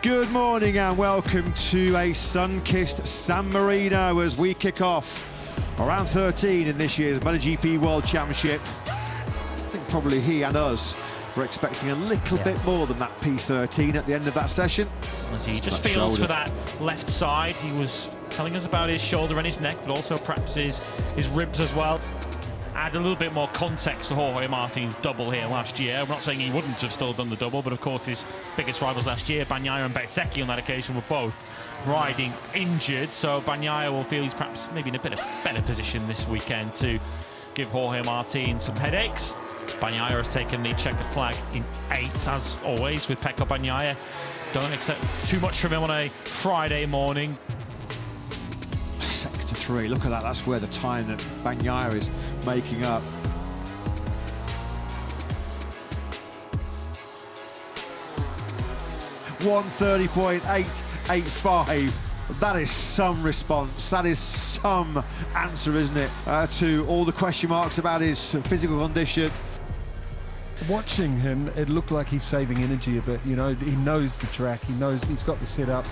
Good morning and welcome to a sun-kissed San Marino as we kick off around 13 in this year's MotoGP World Championship. I think probably he and us were expecting a little yeah. bit more than that P13 at the end of that session. As he just feels shoulder. for that left side. He was telling us about his shoulder and his neck, but also perhaps his, his ribs as well add a little bit more context to Jorge Martin's double here last year. I'm not saying he wouldn't have still done the double, but of course his biggest rivals last year, Bagnaia and Bezzecchi on that occasion, were both riding injured. So Bagnaia will feel he's perhaps maybe in a bit of better position this weekend to give Jorge Martin some headaches. Bagnaia has taken the checkered flag in eighth, as always, with Pecco Bagnaia. Don't accept too much from him on a Friday morning sector three. Look at that, that's where the time that Bagnaia is making up. One thirty point eight eight five. That is some response. That is some answer, isn't it, uh, to all the question marks about his physical condition. Watching him, it looked like he's saving energy a bit. You know, he knows the track. He knows he's got the setup.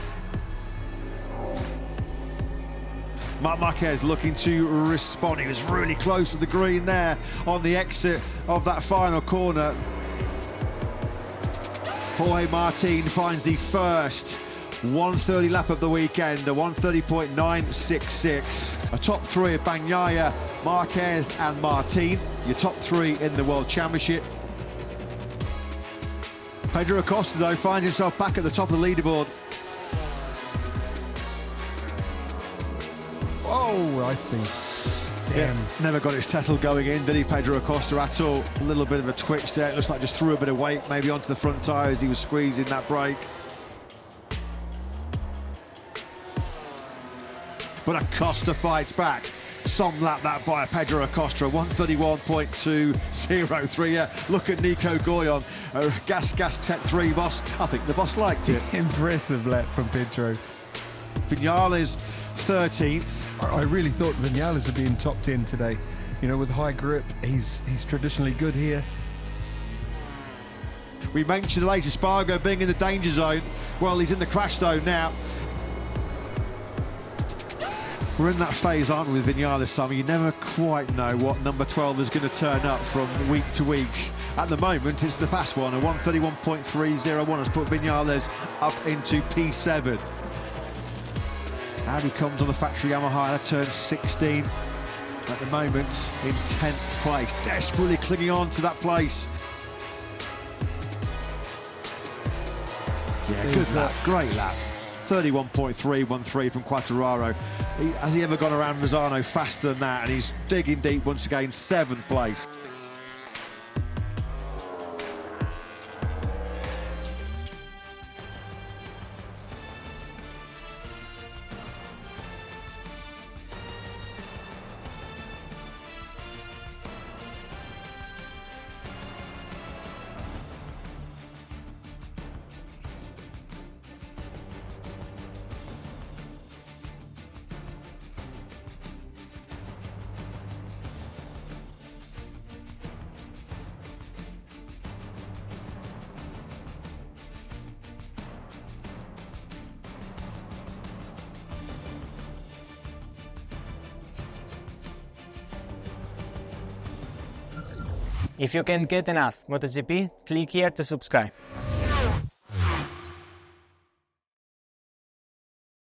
Marc Marquez looking to respond. He was really close to the green there on the exit of that final corner. Jorge Martin finds the first 130 lap of the weekend, a 130.966. A top three of Bagnaia, Marquez and Martin. Your top three in the World Championship. Pedro Acosta, though, finds himself back at the top of the leaderboard Oh, I see. Damn. Yeah, never got it settled going in, did he, Pedro Acosta, at all? A little bit of a twitch there. It looks like just threw a bit of weight maybe onto the front tyre as he was squeezing that brake. But Acosta fights back. Some lap that by Pedro Acosta, 131.203. Yeah, look at Nico Goyon, uh, Gas Gas Tech 3 boss. I think the boss liked it. Impressive lap from Pedro. Vinales 13th. I really thought Vinales would be in top 10 today. You know, with high grip, he's he's traditionally good here. We mentioned Aleix Espargaro being in the danger zone. Well, he's in the crash zone now. We're in that phase, aren't we, with Vinales summer? You never quite know what number 12 is going to turn up from week to week. At the moment, it's the fast one. A 131.301 has put Vinales up into P7. And he comes on the factory Yamaha at turn 16 at the moment in 10th place, desperately clinging on to that place. Yeah, good lap, great lap. 31.313 from Quartararo. He, has he ever gone around Misano faster than that? And he's digging deep once again, seventh place. If you can get enough MotoGP, click here to subscribe.